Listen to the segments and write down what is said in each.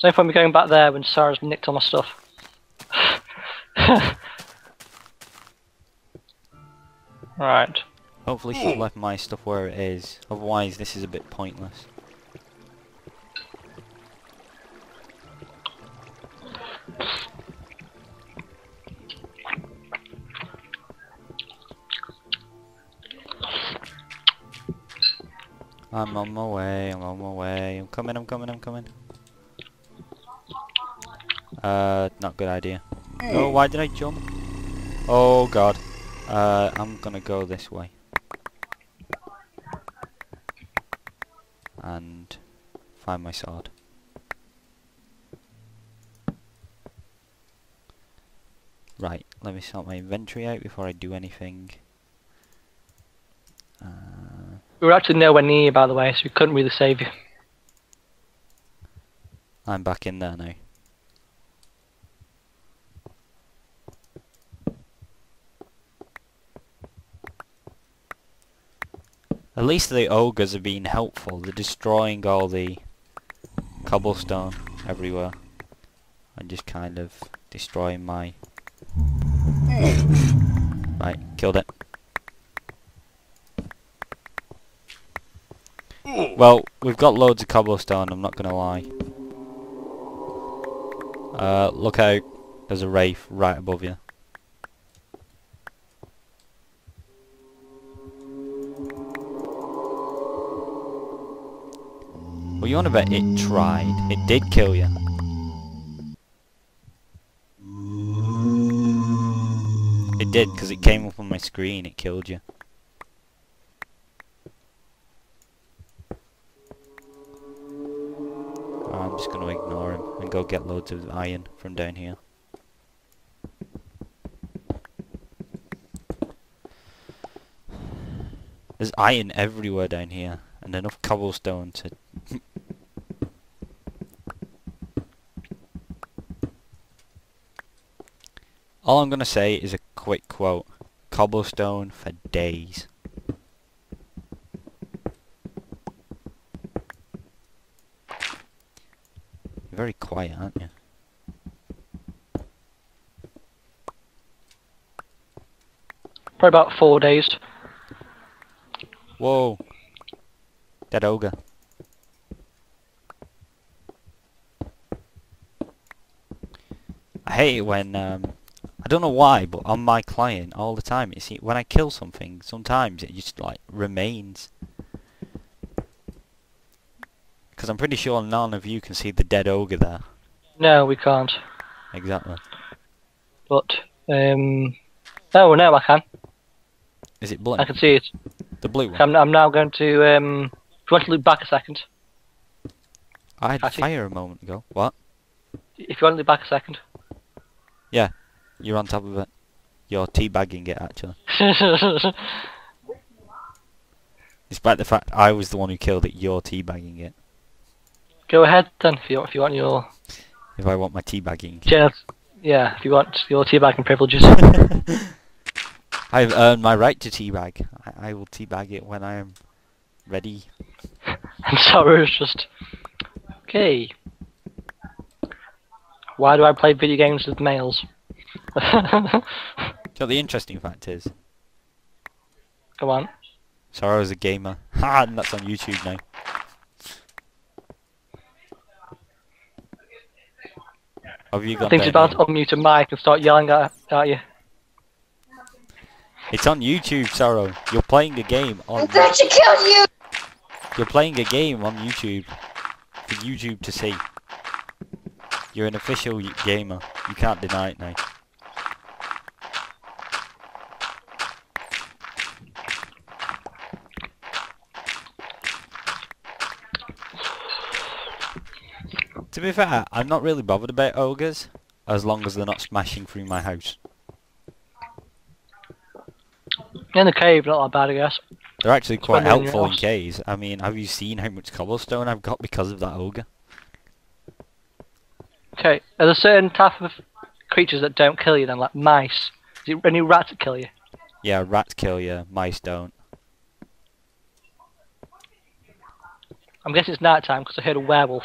So point me going back there when Sarah's nicked all my stuff. right. Hopefully she left my stuff where it is. Otherwise this is a bit pointless. I'm on my way, I'm on my way. I'm coming, I'm coming, I'm coming. Uh, not good idea. Oh, why did I jump? Oh god. Uh, I'm gonna go this way. And find my sword. Right, let me sort my inventory out before I do anything. Uh, We were actually nowhere near you, by the way, so we couldn't really save you. I'm back in there now. At least the ogres are being helpful. They're destroying all the cobblestone everywhere. And just kind of destroying my... Right, killed it. Well, we've got loads of cobblestone, I'm not gonna lie. Uh, look out. There's a wraith right above you. You want to bet it tried. It did kill you. It did, because it came up on my screen. It killed you. I'm just going to ignore him and go get loads of iron from down here. There's iron everywhere down here and enough cobblestone to... All I'm going to say is a quick quote. Cobblestone for days. You're very quiet, aren't you? Probably about four days. Whoa. Dead ogre. I hate it when, um, don't know why, but on my client all the time, you see, when I kill something, sometimes it just like remains. Because I'm pretty sure none of you can see the dead ogre there. No, we can't. Exactly. But, um... Oh, no, I can. Is it blue? I can see it. The blue one? I'm, I'm now going to, um... If you want to look back a second. I had actually- fire a moment ago. What? If you want to look back a second. You're on top of it. You're teabagging it, actually. Despite the fact I was the one who killed it, you're teabagging it. Go ahead then, if you, if you want your... If I want my teabagging. gen- Yeah, if you want your teabagging privileges. I've earned my right to teabag. I, I will teabag it when I am ready. I'm and Sarah's just... Okay. Why do I play video games with males? So the interesting fact is, Come on. Sorrow's a gamer. Ha! And that's on YouTube now. Have you got? I gone think she's down about to unmute a mic and start yelling at, at you. It's on YouTube, Sorrow. You're playing a game on. I'm going to kill you! You're playing a game on YouTube for YouTube to see. You're an official gamer. You can't deny it now. To be fair, I'm not really bothered about ogres, as long as they're not smashing through my house. In the cave, not that bad, I guess. They're actually quite when they're in your helpful in caves. I mean, have you seen how much cobblestone I've got because of that ogre? Okay, are there certain type of creatures that don't kill you then, like mice? Is it any rats that kill you? Yeah, rats kill you, mice don't. I'm guessing it's night time because I heard a werewolf.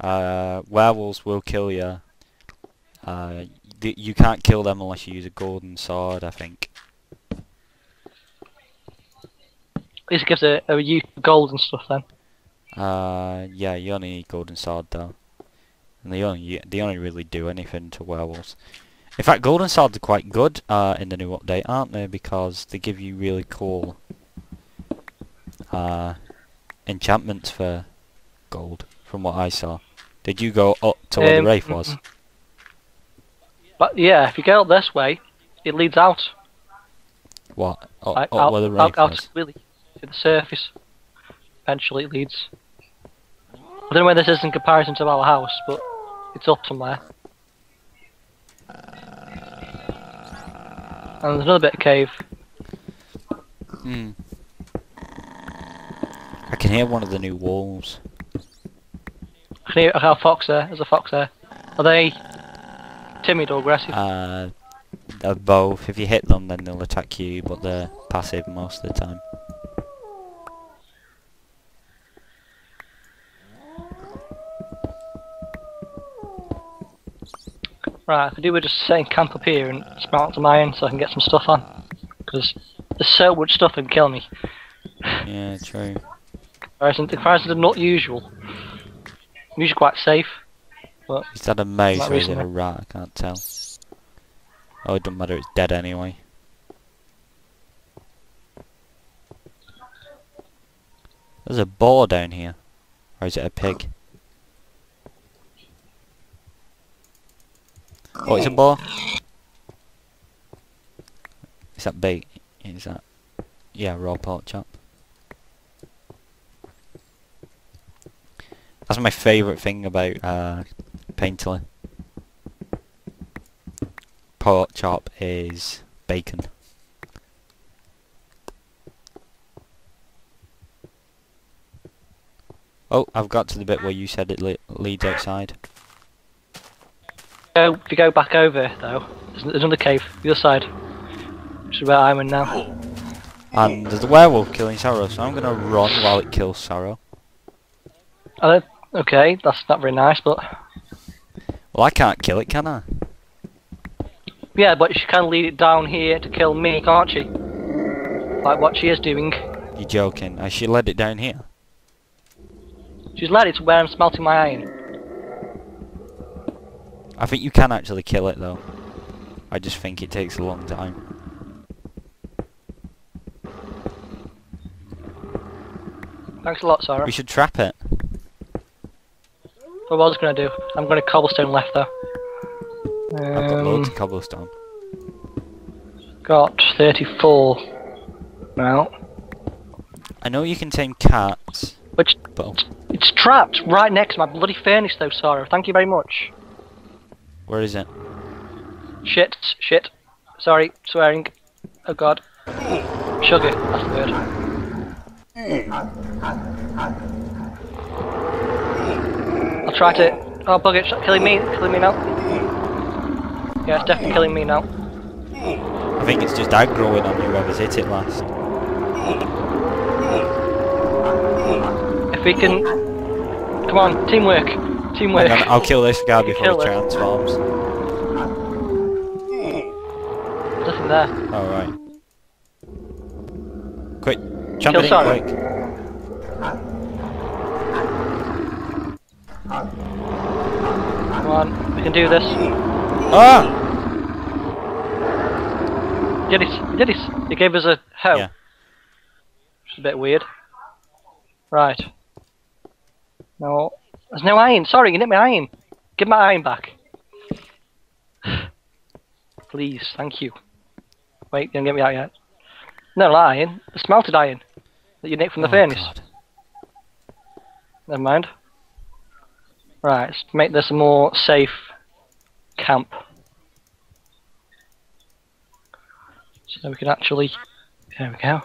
Uh, werewolves will kill you. Uh, you can't kill them unless you use a golden sword, I think. At least it gives a, a use of gold and stuff then. Uh, yeah, you only need golden sword though, and they only they only really do anything to werewolves. In fact, golden swords are quite good uh, in the new update, aren't they? Because they give you really cool uh, enchantments for gold, from what I saw. Did you go up to where Um, the wraith was? But yeah, if you go up this way, it leads out. What? Up, like, up out, where the out, wraith out was? really to the surface. Eventually it leads. I don't know where this is in comparison to our house, but it's up somewhere. And there's another bit of cave. Hmm. I can hear one of the new wolves. Can hear I a fox there. There's a fox there. Are they timid or aggressive? Uh, they're both. If you hit them, then they'll attack you, but they're passive most of the time. Right, I could do with just setting camp up here and smelt some iron so I can get some stuff on. Because there's so much stuff that can kill me. Yeah, true. Comparison, comparison to not usual. Usually quite safe. Is that a mouse or is it a rat? I can't tell. Oh, it doesn't matter. It's dead anyway. There's a boar down here. Or is it a pig? Oh, it's a boar. Is that bait? Is that? Yeah, raw pork chop. That's my favourite thing about uh, Painterly. Pork chop is bacon. Oh, I've got to the bit where you said it le leads outside. So, if you go back over though, there's, another cave, the other side. Which is where I'm in now. And there's a werewolf killing Sorrow, so I'm gonna run while it kills Sorrow. Uh, okay, that's not very nice, but Well, I can't kill it, can I? yeah, but she can lead it down here to kill me, can't she? Like what she is doing. You're joking. I should let it down here. She's led it to where I'm smelting my iron. I think you can actually kill it though. I just think it takes a long time. Thanks a lot, Sarah. We should trap it. What I was gonna do. I'm gonna cobblestone left though. I've got loads Um, of cobblestone. got 34 now. I know you can tame cats, Which but it's trapped right next to my bloody furnace though, Sarah. Thank you very much. where is it? Shit, shit. Sorry, swearing. Oh god. Sugar, that's the word. I'll try to. Oh, bug it, it's killing me, killing me now. Yeah, it's definitely killing me now. I think it's just aggroing on whoever's hit it last. If we can. Come on, teamwork. Teamwork. On, I'll kill this guy before he transforms. There's nothing there. Alright. Quick, jump Kill in quick. On, we can do this. Ah! Did it? Did it? He gave us a hoe. Yeah. Which is a bit weird. Right. No, there's no iron. Sorry, you nicked my iron. Give my iron back. Please, thank you. Wait, you don't get me out yet. No, iron. The smelted iron that you nicked from the Oh, furnace. God. Never mind. Right, let's make this a more safe camp. So we can actually, there we go,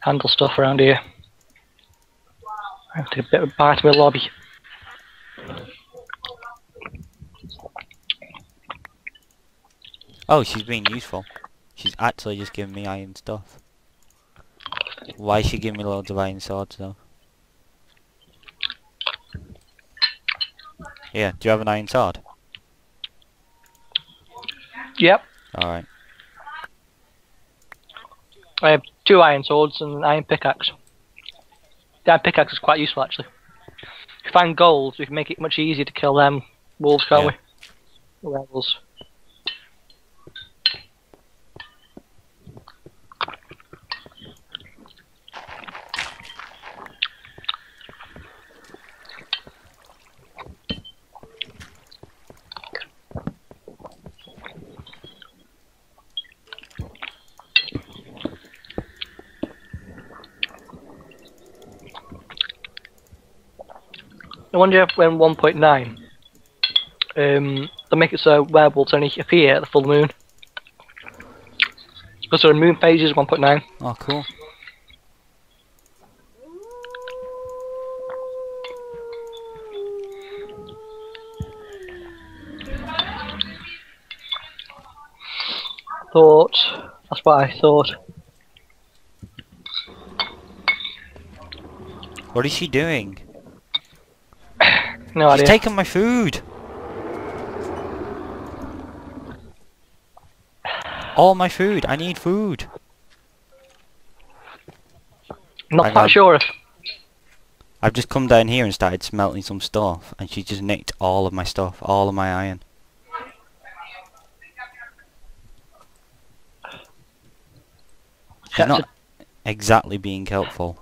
handle stuff around here. I have to take a bit of a bite of my lobby. Oh, she's being useful. She's actually just giving me iron stuff. Why is she giving me loads of iron swords though? Yeah, do you have an iron sword? Yep. Alright. I have two iron swords and an iron pickaxe. The iron pickaxe is quite useful actually. If you find gold, we can make it much easier to kill them wolves, can't Yeah. we? Werewolves. I wonder if when 1.9, um, they make it so werewolves only appear at the full moon. Because there are moon phases 1.9. Oh, cool. Thought. That's what I thought. What is she doing? No She's idea. taking my food! All my food! I need food! Not Hang quite on. sure if. I've just come down here and started smelting some stuff, and she just nicked all of my stuff, all of my iron. She's not exactly being helpful.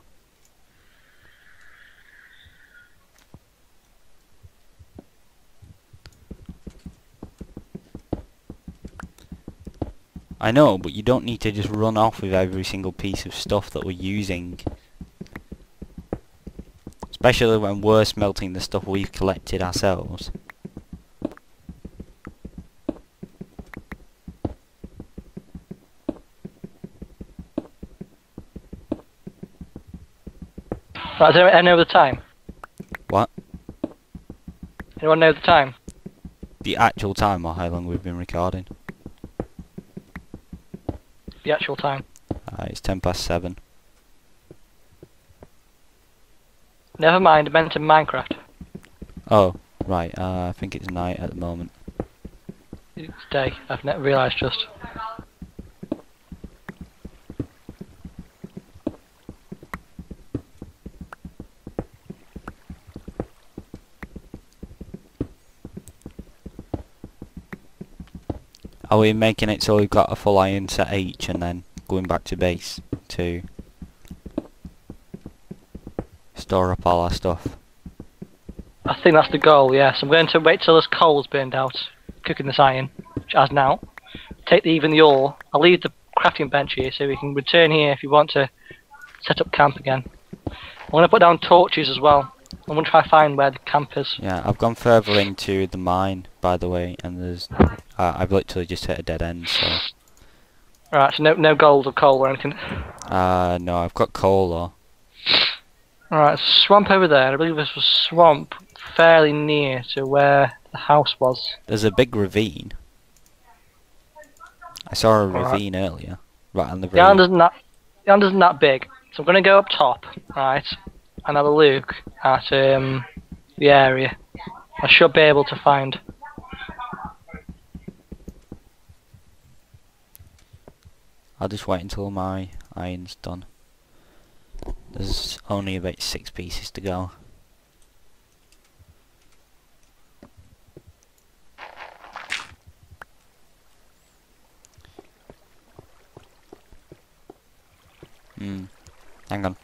I know, but you don't need to just run off with every single piece of stuff that we're using. Especially when we're smelting the stuff we've collected ourselves. Right, does anyone know the time? What? Anyone know the time? The actual time or how long we've been recording. The actual time. Uh, it's ten past seven. Never mind, I meant in Minecraft. Oh, right, uh, I think it's night at the moment. It's day. I've never realised just. Are we making it so we've got a full iron set each and then going back to base to store up all our stuff? I think that's the goal, yes. I'm going to wait till this coal's burned out, cooking this iron, as now. Take the, even the ore. I'll leave the crafting bench here so we can return here if you want to set up camp again. I'm going to put down torches as well. I'm going to try find where the camp is. Yeah, I've gone further into the mine, by the way, and there's... Uh, I've literally just hit a dead end, so... Right, so no, no gold or coal or anything. Uh, no, I've got coal, though. Alright, swamp over there. I believe this was swamp fairly near to where the house was. There's a big ravine. I saw a ravine earlier, right on the The island isn't that, the island isn't that big. So I'm going to go up top, right, and have a look at um, the area. I should be able to find. I'll just wait until my iron's done. There's only about six pieces to go. Hmm. Hang on.